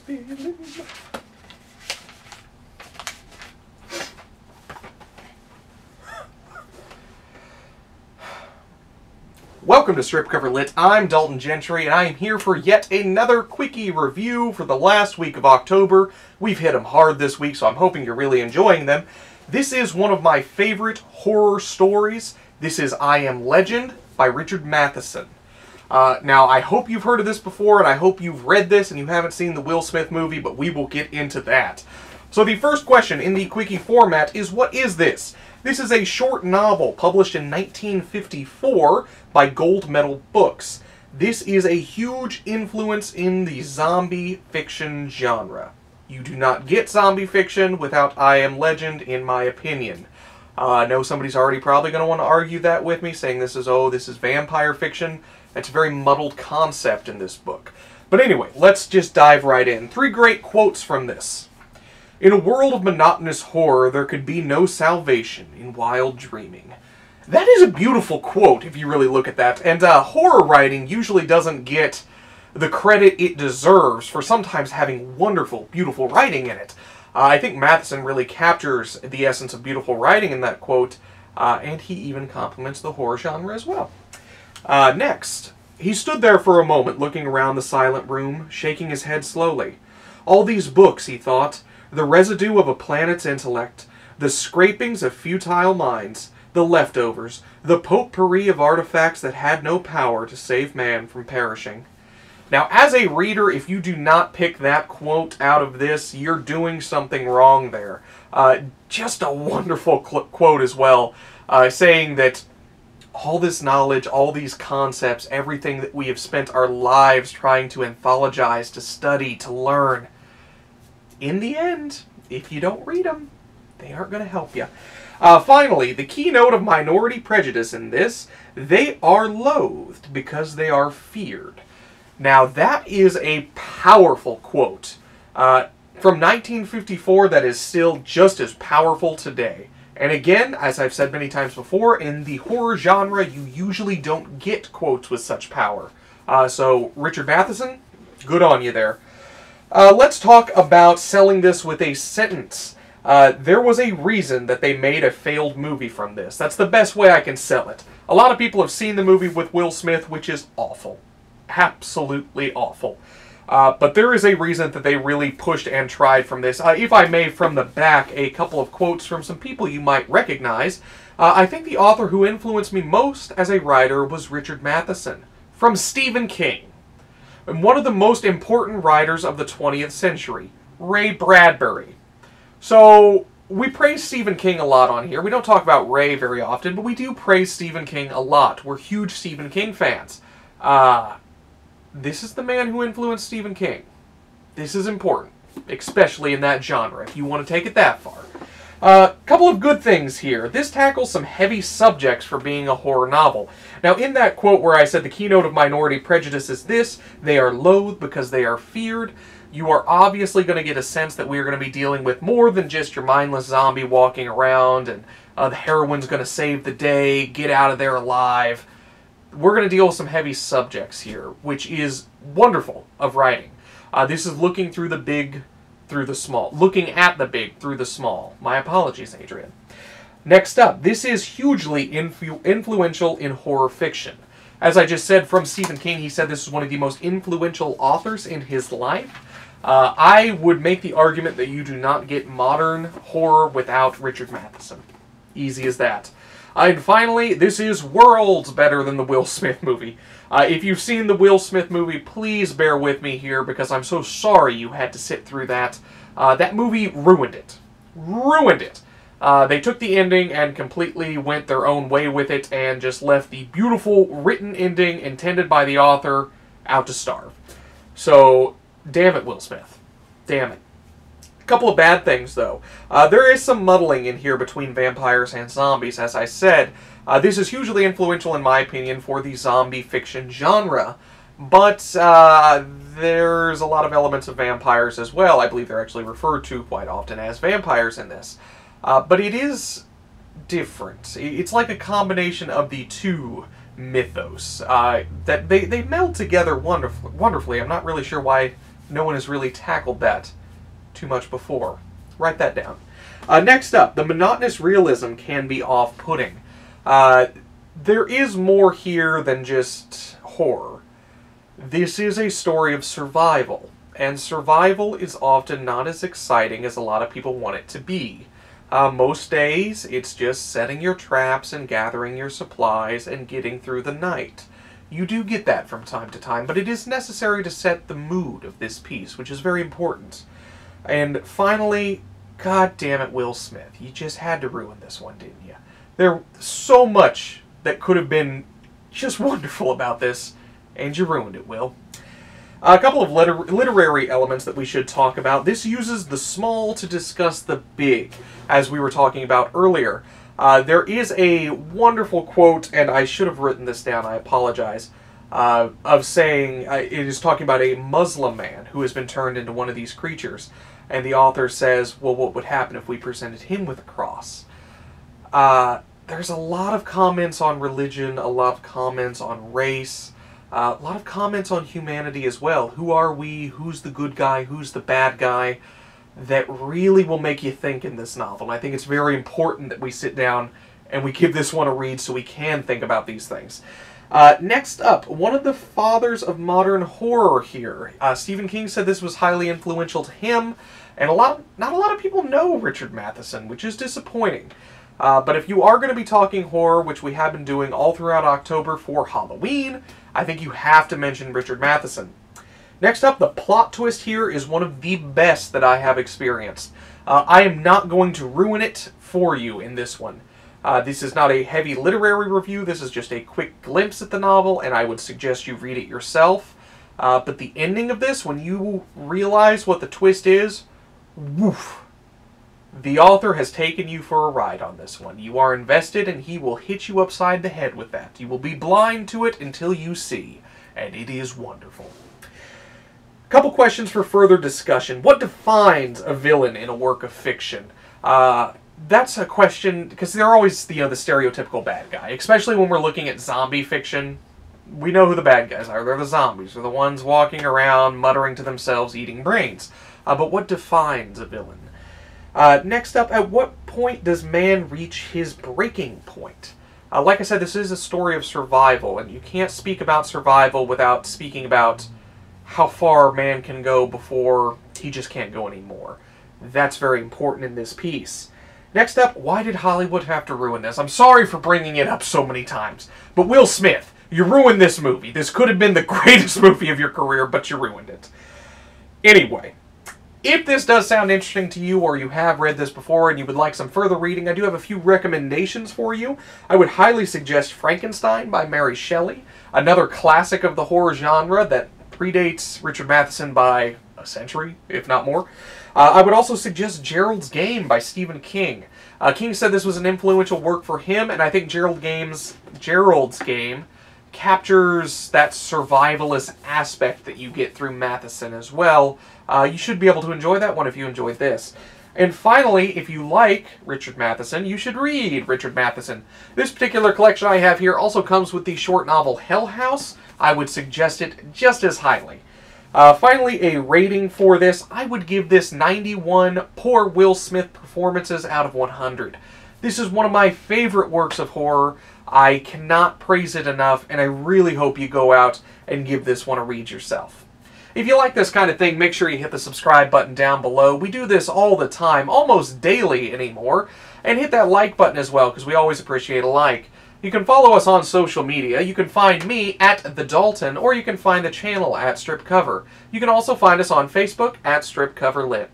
feeling. Welcome to Stripped Cover Lit. I'm Dalton Gentry, and I am here for yet another quickie review for the last week of October. We've hit them hard this week, so I'm hoping you're really enjoying them. This is one of my favorite horror stories. This is I Am Legend by Richard Matheson. Uh, now, I hope you've heard of this before, and I hope you've read this and you haven't seen the Will Smith movie, but we will get into that. So the first question in the quickie format is, what is this? This is a short novel published in 1954 by Gold Medal Books. This is a huge influence in the zombie fiction genre. You do not get zombie fiction without I Am Legend, in my opinion. Uh, I know somebody's already probably going to want to argue that with me, saying this is, oh, this is vampire fiction. It's a very muddled concept in this book. But anyway, let's just dive right in. Three great quotes from this. In a world of monotonous horror, there could be no salvation in wild dreaming. That is a beautiful quote if you really look at that. And uh, horror writing usually doesn't get the credit it deserves for sometimes having wonderful, beautiful writing in it. Uh, I think Matheson really captures the essence of beautiful writing in that quote, uh, and he even compliments the horror genre as well. Uh, next, he stood there for a moment looking around the silent room, shaking his head slowly. All these books, he thought, the residue of a planet's intellect, the scrapings of futile minds, the leftovers, the potpourri of artifacts that had no power to save man from perishing. Now, as a reader, if you do not pick that quote out of this, you're doing something wrong there. Uh, just a wonderful quote as well, uh, saying that all this knowledge, all these concepts, everything that we have spent our lives trying to anthologize, to study, to learn, in the end, if you don't read them, they aren't going to help you. Uh, finally, the keynote of minority prejudice in this, they are loathed because they are feared. Now, that is a powerful quote. Uh, from 1954 that is still just as powerful today. And again, as I've said many times before, in the horror genre, you usually don't get quotes with such power. Uh, so, Richard Matheson, good on you there. Uh, let's talk about selling this with a sentence. Uh, there was a reason that they made a failed movie from this. That's the best way I can sell it. A lot of people have seen the movie with Will Smith, which is awful. Absolutely awful. Uh, but there is a reason that they really pushed and tried from this. Uh, if I may, from the back, a couple of quotes from some people you might recognize. Uh, I think the author who influenced me most as a writer was Richard Matheson, from Stephen King and one of the most important writers of the 20th century, Ray Bradbury. So, we praise Stephen King a lot on here. We don't talk about Ray very often, but we do praise Stephen King a lot. We're huge Stephen King fans. Uh, this is the man who influenced Stephen King. This is important, especially in that genre, if you want to take it that far. A uh, couple of good things here. This tackles some heavy subjects for being a horror novel. Now, in that quote where I said the keynote of minority prejudice is this, they are loathed because they are feared, you are obviously going to get a sense that we are going to be dealing with more than just your mindless zombie walking around and uh, the heroine's going to save the day, get out of there alive. We're going to deal with some heavy subjects here, which is wonderful of writing. Uh, this is looking through the big through the small. Looking at the big through the small. My apologies, Adrian. Next up, this is hugely influ influential in horror fiction. As I just said from Stephen King, he said this is one of the most influential authors in his life. Uh, I would make the argument that you do not get modern horror without Richard Matheson. Easy as that. And finally, this is worlds better than the Will Smith movie. Uh, if you've seen the Will Smith movie, please bear with me here because I'm so sorry you had to sit through that. Uh, that movie ruined it. Ruined it. Uh, they took the ending and completely went their own way with it and just left the beautiful written ending intended by the author out to starve. So, damn it, Will Smith. Damn it. Couple of bad things, though. Uh, there is some muddling in here between vampires and zombies, as I said. Uh, this is hugely influential, in my opinion, for the zombie fiction genre. But uh, there's a lot of elements of vampires as well. I believe they're actually referred to quite often as vampires in this. Uh, but it is different. It's like a combination of the two mythos uh, that they, they meld together. Wonderfully, I'm not really sure why No one has really tackled that too much before. Write that down. Uh, next up, the monotonous realism can be off putting. Uh, there is more here than just horror. This is a story of survival, and survival is often not as exciting as a lot of people want it to be. Uh, most days, it's just setting your traps and gathering your supplies and getting through the night. You do get that from time to time, but it is necessary to set the mood of this piece, which is very important. And finally, god damn it, Will Smith. You just had to ruin this one, didn't you? There's so much that could have been just wonderful about this, and you ruined it, Will. A couple of liter literary elements that we should talk about. This uses the small to discuss the big, as we were talking about earlier. Uh, there is a wonderful quote, and I should have written this down, I apologize, uh, of saying, uh, it is talking about a Muslim man who has been turned into one of these creatures. And the author says, well, what would happen if we presented him with a cross? Uh, there's a lot of comments on religion, a lot of comments on race, uh, a lot of comments on humanity as well. Who are we? Who's the good guy? Who's the bad guy? That really will make you think in this novel. And I think it's very important that we sit down and we give this one a read so we can think about these things. Uh, next up, one of the fathers of modern horror here. Uh, Stephen King said this was highly influential to him, and a lot, not a lot of people know Richard Matheson, which is disappointing. Uh, but if you are going to be talking horror, which we have been doing all throughout October for Halloween, I think you have to mention Richard Matheson. Next up, the plot twist here is one of the best that I have experienced. Uh, I am not going to ruin it for you in this one. Uh, this is not a heavy literary review, this is just a quick glimpse at the novel, and I would suggest you read it yourself. Uh, but the ending of this, when you realize what the twist is, woof. The author has taken you for a ride on this one. You are invested, and he will hit you upside the head with that. You will be blind to it until you see, and it is wonderful. Couple questions for further discussion. What defines a villain in a work of fiction? Uh, that's a question because they're always you know the stereotypical bad guy, especially when we're looking at zombie fiction. We know who the bad guys are. They're the zombies. They're the ones walking around muttering to themselves, eating brains. Uh, but what defines a villain? Uh, next up, at what point does man reach his breaking point? Uh, like I said, this is a story of survival, and you can't speak about survival without speaking about how far man can go before he just can't go anymore. That's very important in this piece. Next up, why did Hollywood have to ruin this? I'm sorry for bringing it up so many times, but Will Smith, you ruined this movie. This could have been the greatest movie of your career, but you ruined it. Anyway, if this does sound interesting to you or you have read this before and you would like some further reading, I do have a few recommendations for you. I would highly suggest Frankenstein by Mary Shelley, another classic of the horror genre that predates Richard Matheson by a century, if not more. Uh, I would also suggest Gerald's Game by Stephen King. Uh, King said this was an influential work for him, and I think Gerald Game's Gerald's Game captures that survivalist aspect that you get through Matheson as well. Uh, you should be able to enjoy that one if you enjoyed this. And finally, if you like Richard Matheson, you should read Richard Matheson. This particular collection I have here also comes with the short novel Hell House. I would suggest it just as highly. Uh, finally, a rating for this. I would give this 91 poor Will Smith performances out of 100. This is one of my favorite works of horror. I cannot praise it enough, and I really hope you go out and give this one a read yourself. If you like this kind of thing, make sure you hit the subscribe button down below. We do this all the time, almost daily anymore. And hit that like button as well, because we always appreciate a like. You can follow us on social media. You can find me at The Dalton, or you can find the channel at Stripped Cover. You can also find us on Facebook at Stripped Cover Lit.